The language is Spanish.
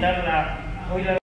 aumentar la, hoy